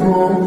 home.